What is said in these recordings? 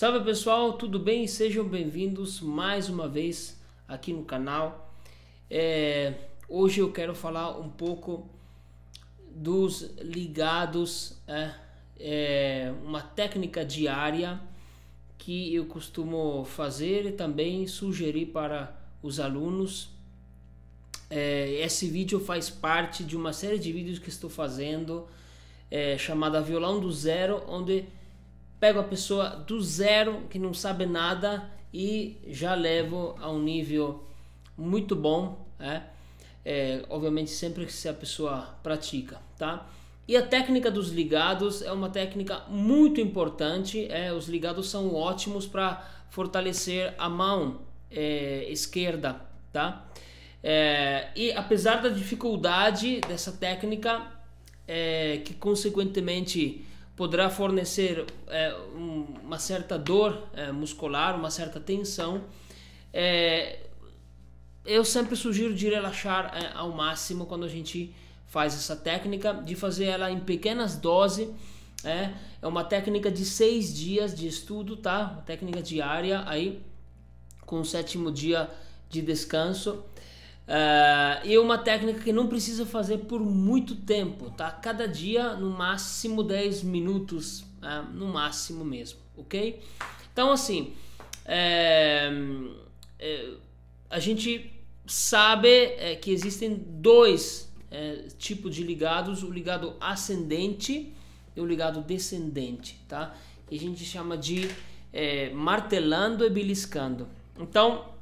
Salve pessoal, tudo bem? Sejam bem-vindos mais uma vez aqui no canal. É, hoje eu quero falar um pouco dos ligados, é, é, uma técnica diária que eu costumo fazer e também sugerir para os alunos. É, esse vídeo faz parte de uma série de vídeos que estou fazendo é, chamada Violão do Zero, onde pego a pessoa do zero, que não sabe nada, e já levo a um nível muito bom, né? É, obviamente sempre que a pessoa pratica, tá? E a técnica dos ligados é uma técnica muito importante. É, os ligados são ótimos para fortalecer a mão é, esquerda, tá? É, e apesar da dificuldade dessa técnica, é, que consequentemente poderá fornecer é, um, uma certa dor é, muscular, uma certa tensão. É, eu sempre sugiro de relaxar é, ao máximo quando a gente faz essa técnica, de fazer ela em pequenas doses. É, é uma técnica de seis dias de estudo, tá? Uma técnica diária aí, com o sétimo dia de descanso. Uh, e uma técnica que não precisa fazer por muito tempo, tá? Cada dia, no máximo 10 minutos, uh, no máximo mesmo, ok? Então, assim, é, é, a gente sabe é, que existem dois é, tipos de ligados: o ligado ascendente e o ligado descendente, tá? Que a gente chama de é, martelando e beliscando. Então,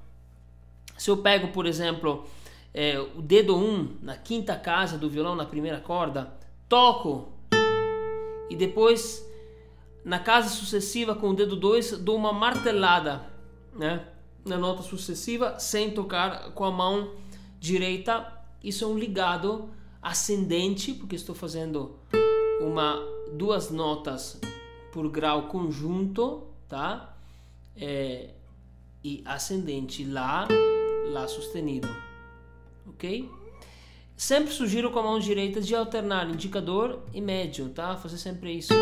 se eu pego, por exemplo, é, o dedo 1 um, na quinta casa do violão, na primeira corda, toco e depois na casa sucessiva com o dedo 2 dou uma martelada né, na nota sucessiva sem tocar com a mão direita. Isso é um ligado ascendente, porque estou fazendo uma duas notas por grau conjunto, tá? É, e ascendente lá, lá sustenido ok? Sempre sugiro com a mão direita de alternar indicador e médio, tá? Fazer sempre isso.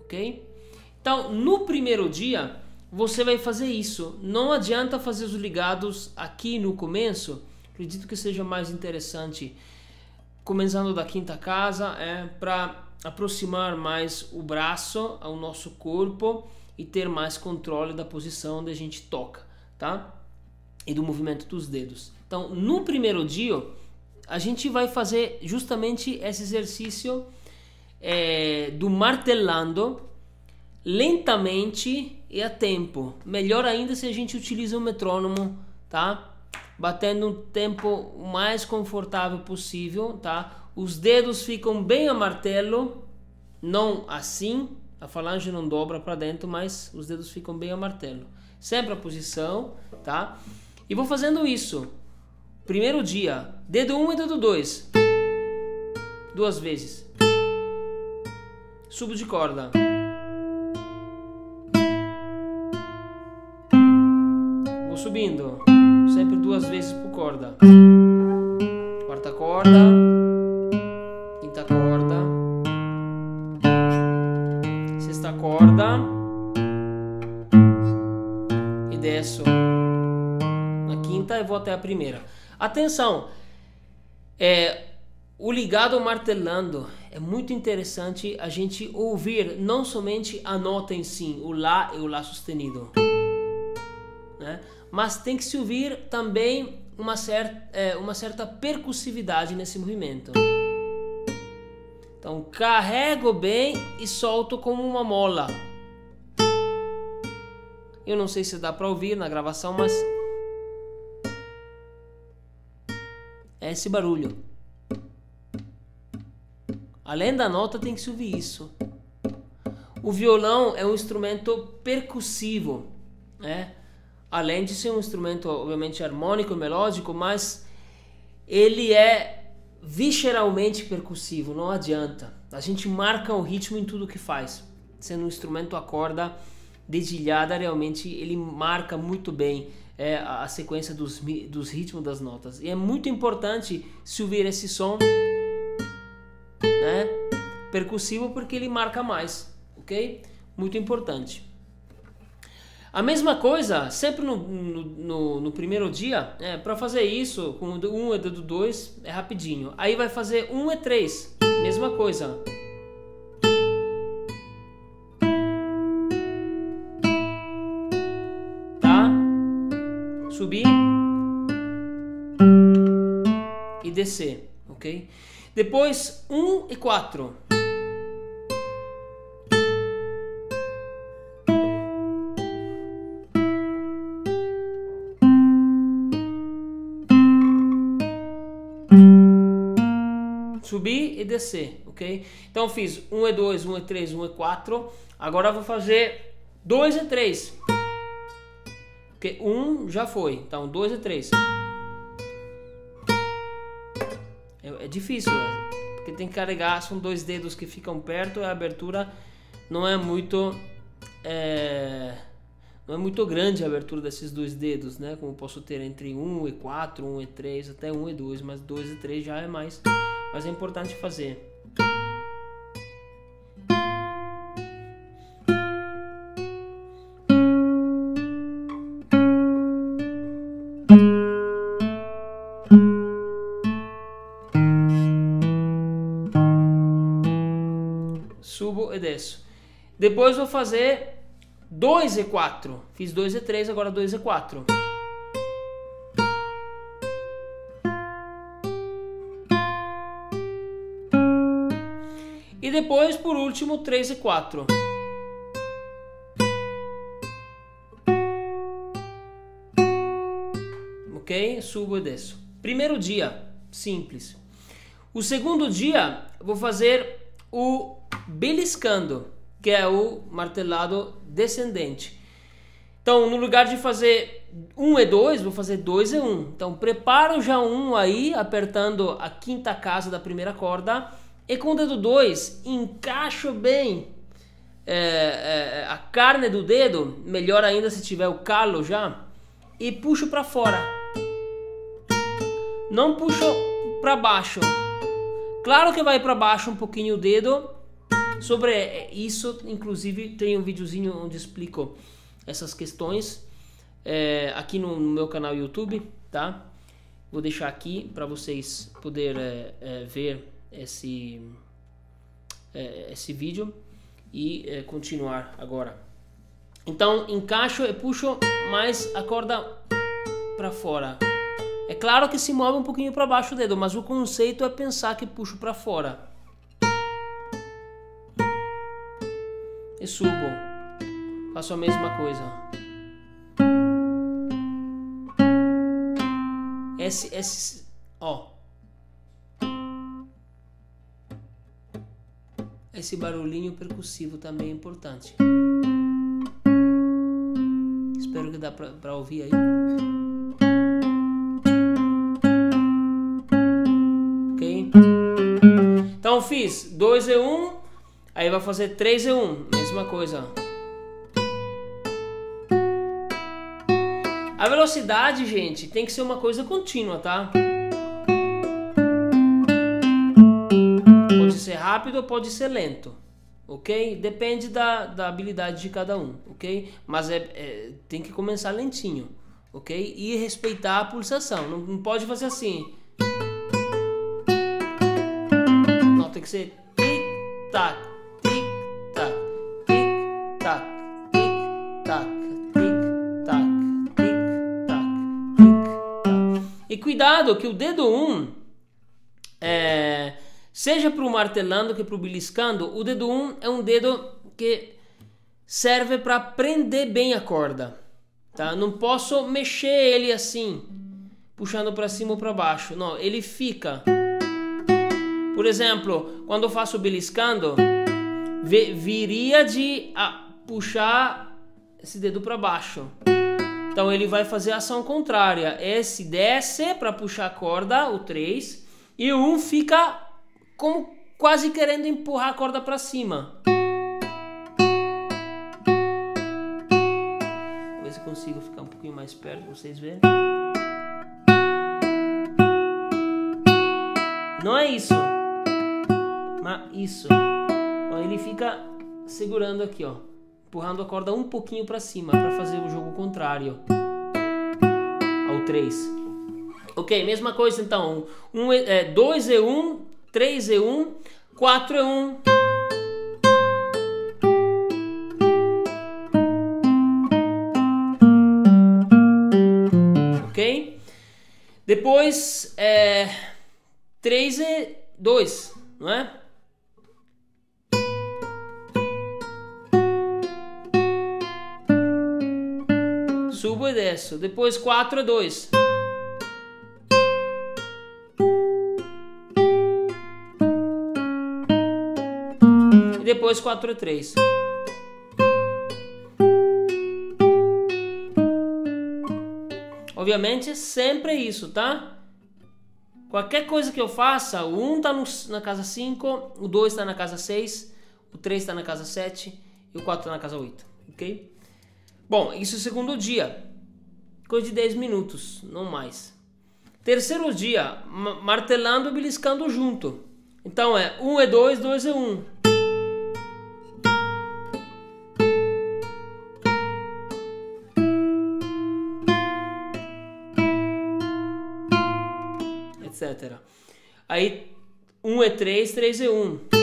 Ok? Então, no primeiro dia, você vai fazer isso. Não adianta fazer os ligados aqui no começo. Acredito que seja mais interessante começando da quinta casa, é para aproximar mais o braço ao nosso corpo e ter mais controle da posição onde a gente toca tá? E do movimento dos dedos. Então, no primeiro dia, a gente vai fazer justamente esse exercício é, do martelando lentamente e a tempo. Melhor ainda se a gente utiliza um metrônomo, tá? Batendo um tempo o mais confortável possível, tá? Os dedos ficam bem a martelo, não assim, a falange não dobra para dentro, mas os dedos ficam bem a martelo sempre a posição, tá? E vou fazendo isso. Primeiro dia, dedo 1 um e dedo 2. Duas vezes. Subo de corda. Vou subindo, sempre duas vezes por corda. Quarta corda, desço na quinta e vou até a primeira. Atenção, é, o ligado martelando é muito interessante a gente ouvir não somente a nota em si, o Lá e o Lá sustenido, né? mas tem que se ouvir também uma, cer é, uma certa percussividade nesse movimento. Então carrego bem e solto como uma mola. Eu não sei se dá para ouvir na gravação, mas é esse barulho. Além da nota, tem que se ouvir isso. O violão é um instrumento percussivo, né? Além de ser um instrumento, obviamente, harmônico, melódico, mas ele é visceralmente percussivo, não adianta. A gente marca o ritmo em tudo que faz. Sendo um instrumento a corda dedilhada realmente ele marca muito bem é, a, sequência dos, dos ritmos das notas. E é muito importante se ouvir esse som, né? percussivo porque ele marca mais, ok? Muito importante. A mesma coisa, sempre no, no, no, no primeiro dia, é, para fazer isso, com um e dedo 2 é rapidinho. Aí vai fazer um e três, mesma coisa. Subir e descer, ok? Depois um e quatro. subir e descer, ok? Então fiz 1 e 2, 1 e 3, 1 e 4. Agora vou fazer 2 e 3. Porque 1 já foi, então 2 e 3. É, é difícil, né? porque tem que carregar, são dois dedos que ficam perto a abertura não é muito... É, não é muito grande a abertura desses dois dedos, né? Como posso ter entre 1 e 4, 1 e 3, até 1 e 2, mas 2 e 3 já é mais mas é importante fazer. Subo e desço. Depois vou fazer 2 e 4. Fiz 2 e 3, agora 2 e 4. depois, por último, 3 e 4. Ok? Subo e desço. Primeiro dia, simples. O segundo dia, vou fazer o beliscando, que é o martelado descendente. Então, no lugar de fazer 1 e 2, vou fazer 2 e 1. Então, preparo já um aí, apertando a quinta casa da primeira corda e com o dedo 2, encaixo bem é, é, a carne do dedo, melhor ainda se tiver o calo já, e puxo para fora. Não puxo para baixo. Claro que vai para baixo um pouquinho o dedo. Sobre isso, inclusive, tem um videozinho onde explico essas questões é, aqui no, no, meu canal YouTube, tá? Vou deixar aqui para vocês poderem é, é, ver esse, esse vídeo e continuar agora. Então encaixo e puxo mais a corda para fora. É claro que se move um pouquinho para baixo o dedo, mas o conceito é pensar que puxo para fora. E subo. Faço a mesma coisa. Esse, esse, ó. esse barulhinho percussivo também é importante. Espero que dá pra, pra ouvir aí. Ok? Então fiz 2 e 1, um, aí vai fazer 3 e 1, um, mesma coisa. A velocidade, gente, tem que ser uma coisa contínua, tá? ser rápido ou pode ser lento, ok? Depende da, da habilidade de cada um, ok? Mas é, é, tem que começar lentinho, ok? E respeitar a pulsação, não, não pode fazer assim. Não, tem que ser tic-tac, cuidado que o dedo 1 um, é Seja para o martelando que para o beliscando, o dedo 1 um é um dedo que serve para prender bem a corda. Tá? Não posso mexer ele assim, puxando para cima ou para baixo. Não, ele fica. Por exemplo, quando eu faço beliscando, viria de ah, puxar esse dedo para baixo. Então ele vai fazer a ação contrária. Esse desce para puxar a corda, o 3, e o 1 um fica como quase querendo empurrar a corda para cima. Vou ver se consigo ficar um pouquinho mais perto para vocês verem. Não é isso, mas isso. ele fica segurando aqui, ó, empurrando a corda um pouquinho para cima para fazer o jogo contrário ao 3. Ok, mesma coisa então. 2 é, é 1, 3 é 1, 4 é 1. Ok? Depois, é, 3 é 2, não é? E desço. Depois 4 é 2. E depois 4 é 3. Obviamente, sempre é isso, tá? Qualquer coisa que eu faça, o 1 está na casa 5, o 2 está na casa 6, o 3 está na casa 7 e o 4 está na casa 8, ok? Bom, isso é o segundo dia. Coisa de 10 minutos, não mais. Terceiro dia, martelando e beliscando junto. Então é 1 um é 2, 2 é 1. Um. Etc. Aí 1 um é 3, 3 é 1. Um.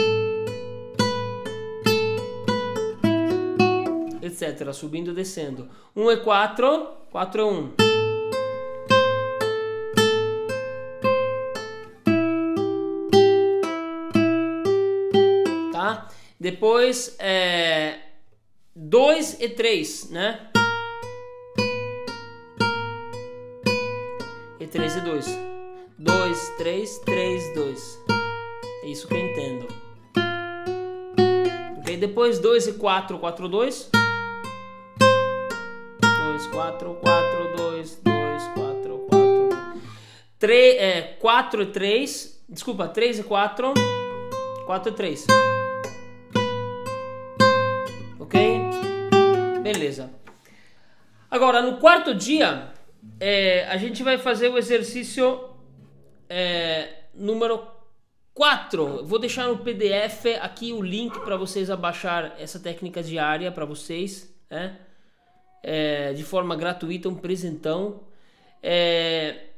Etc. Subindo e descendo. 1 é 4, 4 é 1. Tá? Depois é 2 e 3, né? E 3 e 2. 2, 3, 3, 2. É isso que eu entendo. Ok? Depois 2 e 4, 4, 2. 4, 4, 2, 2, 4, 4. 3, é, 4 e 3. Desculpa, 3 e 4. 4 e 3. Ok? Beleza. Agora, no quarto dia, é, a gente vai fazer o exercício é, número 4. Vou deixar no PDF aqui o link para vocês abaixar essa técnica diária para vocês. Né? É, de forma gratuita, um presentão. É,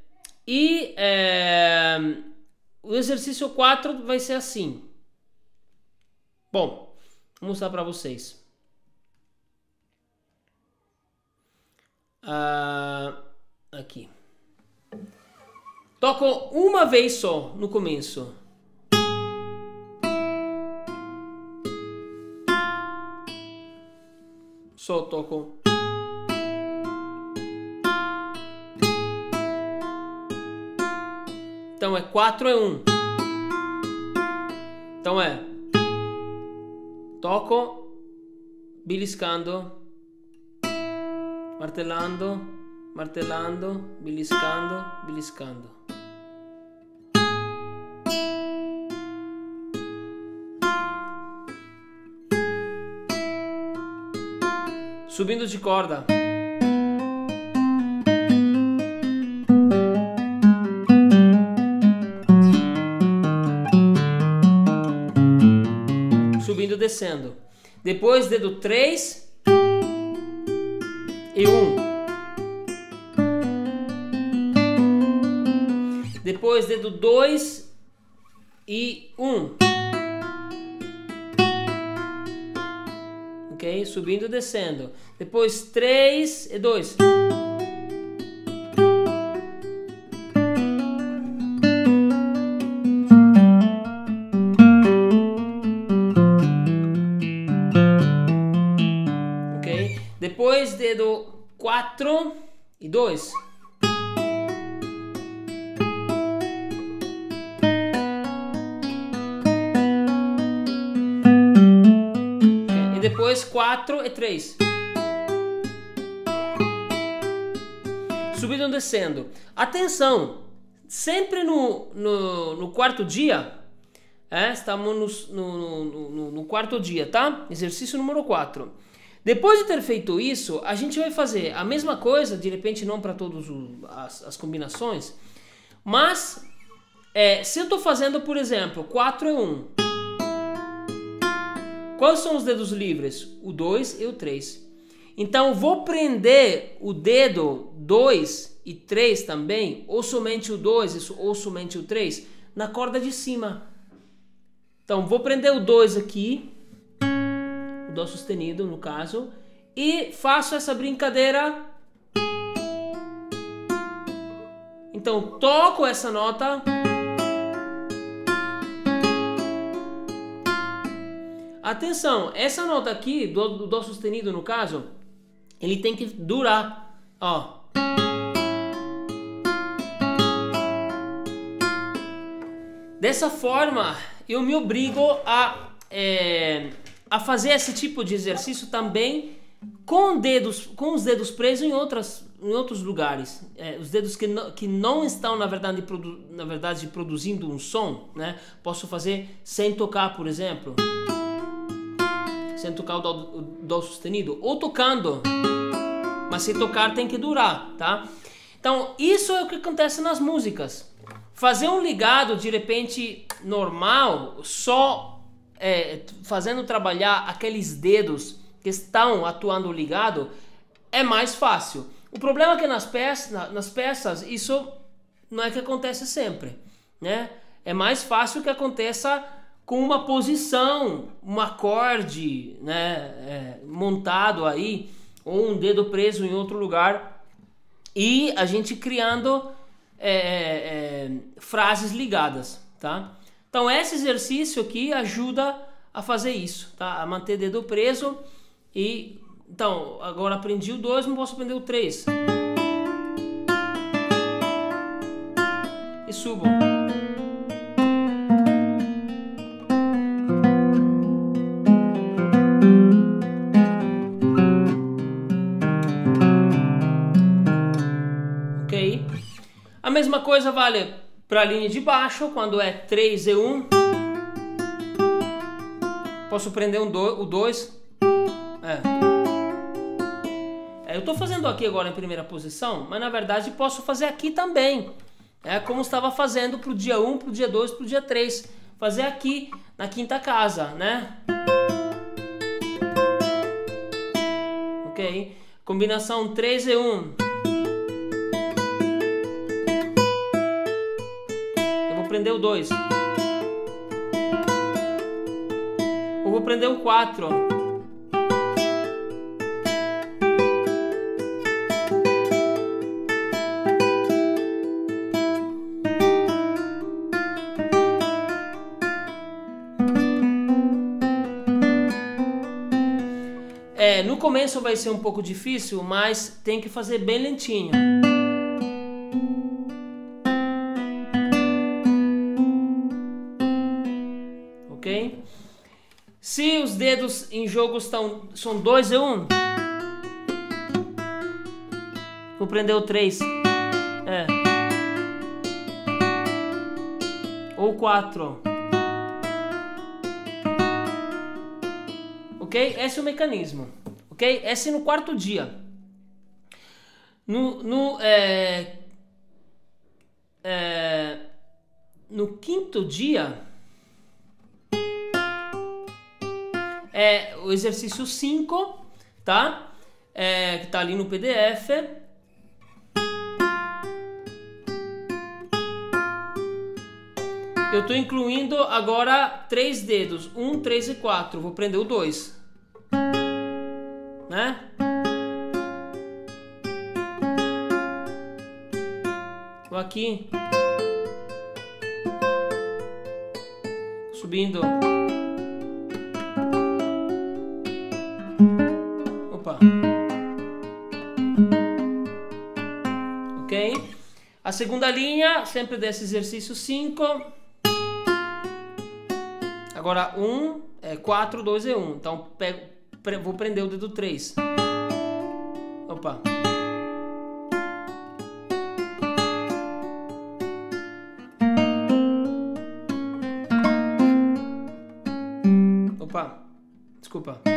e é, o exercício 4 vai ser assim. Bom, vou mostrar para vocês. Ah, aqui. Toco uma vez só no começo. Só toco Então é 4 é 1. Então é toco beliscando, martelando, martelando, beliscando, beliscando. Subindo de corda. Descendo. Depois dedo 3 e 1. Depois dedo 2 e 1. Ok? Subindo e descendo. Depois 3 e 2. 4 e 2. E depois 4 e 3. Subindo e descendo. Atenção! Sempre no, no, no quarto dia, é, estamos no, no, no, quarto dia, tá? Exercício número 4. Depois de ter feito isso, a gente vai fazer a mesma coisa, de repente não para todas as, as, combinações, mas é, se eu estou fazendo, por exemplo, 4 é 1, Quais são os dedos livres? O 2 e o 3. Então vou prender o dedo 2 e 3 também, ou somente o 2 ou somente o 3, na corda de cima. Então vou prender o 2 aqui, Dó sustenido no caso, e faço essa brincadeira. Então toco essa nota. Atenção, essa nota aqui, do, do Dó sustenido no caso, ele tem que durar. Ó. Dessa forma, eu me obrigo a, é, a fazer esse tipo de exercício também com dedos, com os dedos presos em outras, em outros lugares. É, os dedos que não, que não estão na verdade, produ, na verdade produzindo um som, né? Posso fazer sem tocar, por exemplo sem tocar o dó, o dó sustenido, ou tocando, mas se tocar tem que durar, tá? Então, isso é o que acontece nas músicas. Fazer um ligado de repente normal, só é, fazendo trabalhar aqueles dedos que estão atuando ligado, é mais fácil. O problema é que nas peças, nas peças isso não é que acontece sempre, né? É mais fácil que aconteça com uma posição, um acorde né, é, montado aí, ou um dedo preso em outro lugar, e a gente criando é, é, é, frases ligadas, tá? Então esse exercício aqui ajuda a fazer isso, tá? A manter dedo preso e então agora aprendi o 2, não posso aprender o 3. E subo. mesma coisa vale para a linha de baixo, quando é 3 e 1. Posso prender um do, o 2. É. É, eu estou fazendo aqui agora em primeira posição, mas na verdade posso fazer aqui também. É como estava fazendo para o dia 1, para o dia 2, para o dia 3. Fazer aqui na quinta casa, né? Ok? Combinação 3 e 1. Prender o 2. Eu vou prender o 4. É, no começo vai ser um pouco difícil, mas tem que fazer bem lentinho. Se os dedos em jogo estão, são 2 e 1, um, o 3. É. Ou 4. Ok? Esse é o mecanismo. Ok? Esse no quarto dia. No, no, é, é, no quinto dia é o exercício 5, tá? É, que tá ali no PDF. Eu estou incluindo agora três dedos, um, três e quatro. Vou prender o dois, né? Aqui subindo. A segunda linha, sempre desse exercício 5. Agora 1, é 4, 2 e 1. Então pego, vou prender o dedo 3. Opa. Opa. Desculpa.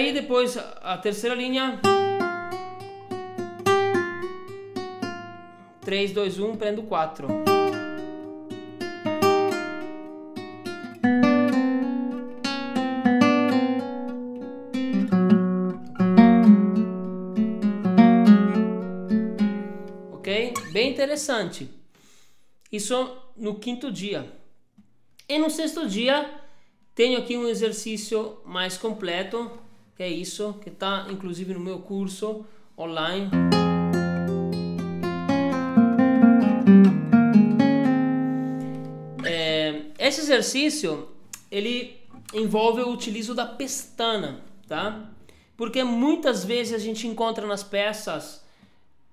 Aí depois a terceira linha. 3, 2, 1, prendo 4. Ok? Bem interessante. Isso no quinto dia. E no sexto dia, tenho aqui um exercício mais completo, que é isso, que está inclusive no meu curso online. É, esse exercício, ele envolve o utilizo da pestana, tá? Porque muitas vezes a gente encontra nas peças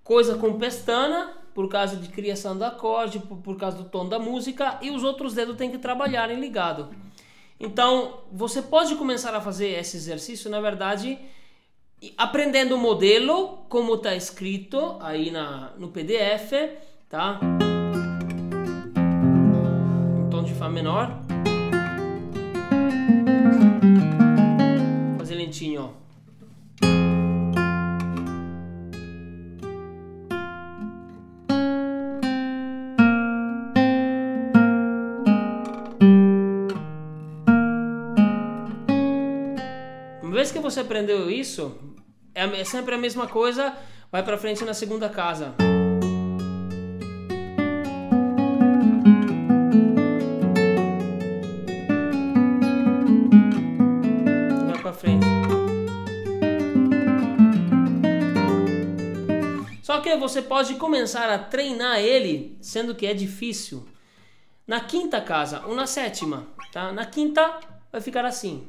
coisa com pestana por causa de criação do acorde, por, causa do tom da música, e os outros dedos têm que trabalhar em ligado. Então, você pode começar a fazer esse exercício, na verdade, aprendendo o modelo, como está escrito aí na, no PDF, tá? Um tom de Fá menor. Você aprendeu isso, é sempre a mesma coisa, vai para frente na segunda casa. Vai para frente. Só que você pode começar a treinar ele, sendo que é difícil. Na quinta casa ou na sétima, tá? Na quinta vai ficar assim.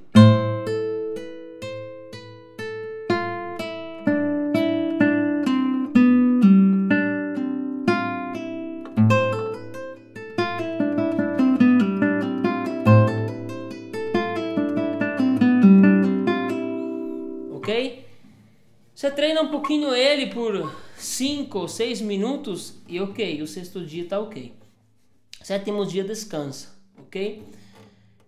Treina um pouquinho ele por 5 ou 6 minutos e ok, o sexto dia está ok. Sétimo dia descansa, ok?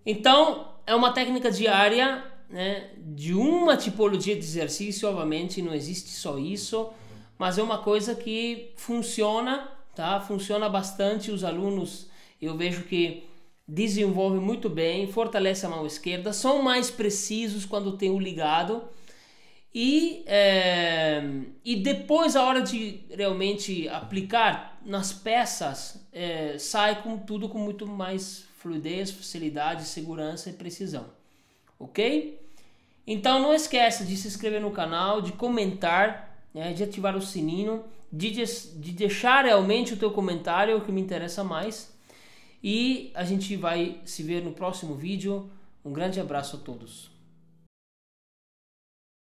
Então, é uma técnica diária né, de uma tipologia de exercício, obviamente não existe só isso, mas é uma coisa que funciona, tá? Funciona bastante, os alunos eu vejo que desenvolvem muito bem, fortalece a mão esquerda, são mais precisos quando tem o ligado, e, é, e depois, a hora de realmente aplicar nas peças, é, sai com tudo com muito mais fluidez, facilidade, segurança e precisão. Ok? Então não esqueça de se inscrever no canal, de comentar, né, de ativar o sininho, de, de deixar realmente o teu comentário, é o que me interessa mais. E a gente vai se ver no próximo vídeo. Um grande abraço a todos.